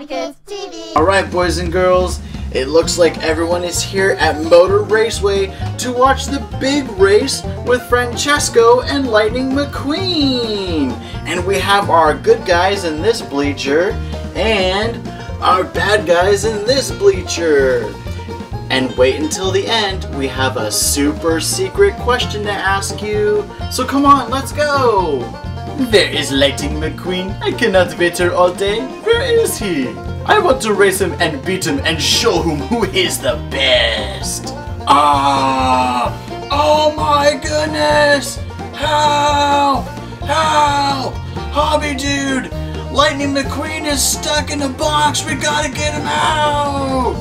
TV. Alright, boys and girls, it looks like everyone is here at Motor Raceway to watch the big race with Francesco and Lightning McQueen. And we have our good guys in this bleacher and our bad guys in this bleacher. And wait until the end, we have a super secret question to ask you. So come on, let's go! There is Lightning McQueen. I cannot wait here all day. Where is he? I want to race him and beat him and show him who is the best. Ah! Oh my goodness! How? How? Hobby dude! Lightning McQueen is stuck in a box. We gotta get him out!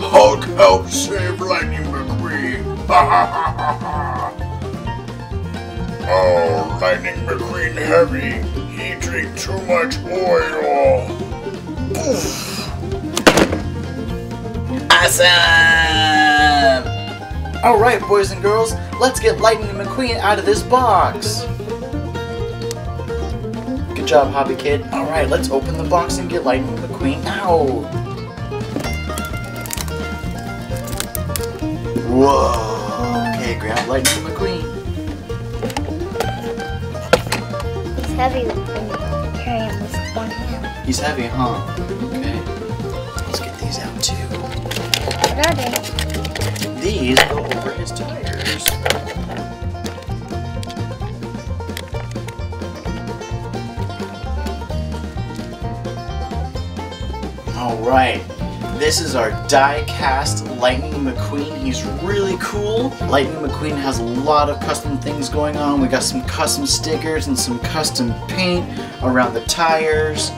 Hulk help save Lightning McQueen! Oh, Lightning McQueen heavy. He drink too much oil. Awesome! Alright, boys and girls, let's get Lightning McQueen out of this box. Good job, Hobby Kid. Alright, let's open the box and get Lightning McQueen out. Whoa! Okay, grab Lightning McQueen. Heavy when you carry him with one hand. He's heavy, huh? Okay. Let's get these out too. What are they? These go over his tires. Alright, this is our die-cast Lightning McQueen. He's really cool. Lightning McQueen has a lot of custom things going on. We got some custom stickers and some custom paint around the tires.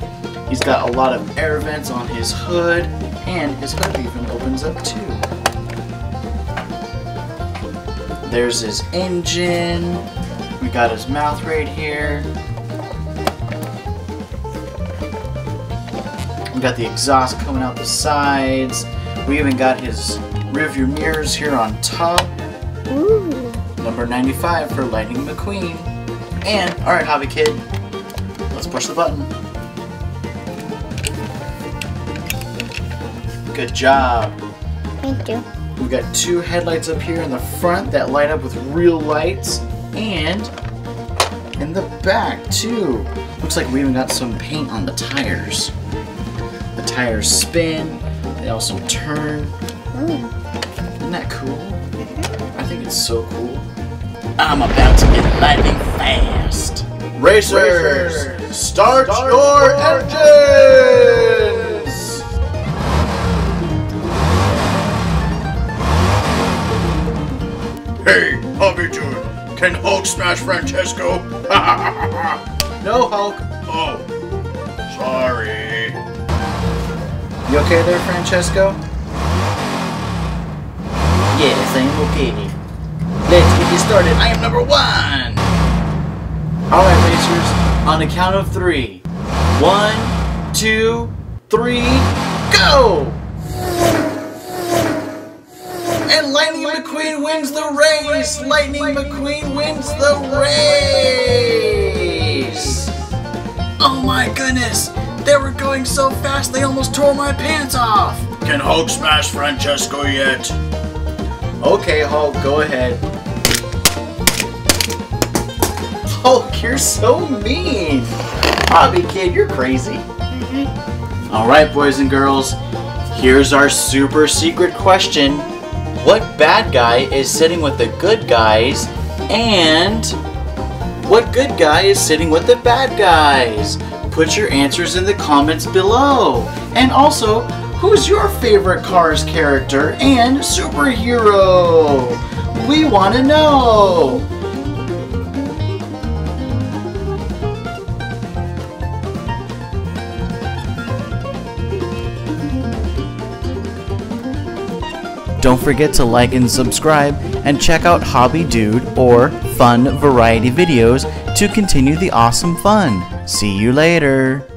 He's got a lot of air vents on his hood, and his hood even opens up too. There's his engine. We got his mouth right here. We got the exhaust coming out the sides. We even got his rearview mirrors here on top. Ooh. Number 95 for Lightning McQueen. And, alright, Hobby Kid, let's push the button. Good job. Thank you. We've got two headlights up here in the front that light up with real lights, and in the back too. Looks like we even got some paint on the tires. The tires spin, they also turn. Isn't that cool? I think it's so cool. I'm about to get lightning fast. Racers, start, your engines! Hey, Hobby Dude, can Hulk smash Francesco? No, Hulk. oh, sorry. You okay there, Francesco? Yes, I am okay. Let's get this started. I am number one! Alright, racers, on the count of three. One, two, three, go! And Lightning McQueen wins the race! Lightning McQueen wins the race! Oh my goodness! They were going so fast they almost tore my pants off! Can Hulk smash Francesco yet? Okay, Hulk, go ahead. Hulk, you're so mean! Hobby Kid, you're crazy. Mm-hmm. Alright, boys and girls, here's our super secret question. What bad guy is sitting with the good guys, and what good guy is sitting with the bad guys? Put your answers in the comments below. And also, who's your favorite Cars character and superhero? We want to know. Don't forget to like and subscribe and check out Hobby Dude or Fun Variety videos to continue the awesome fun. See you later.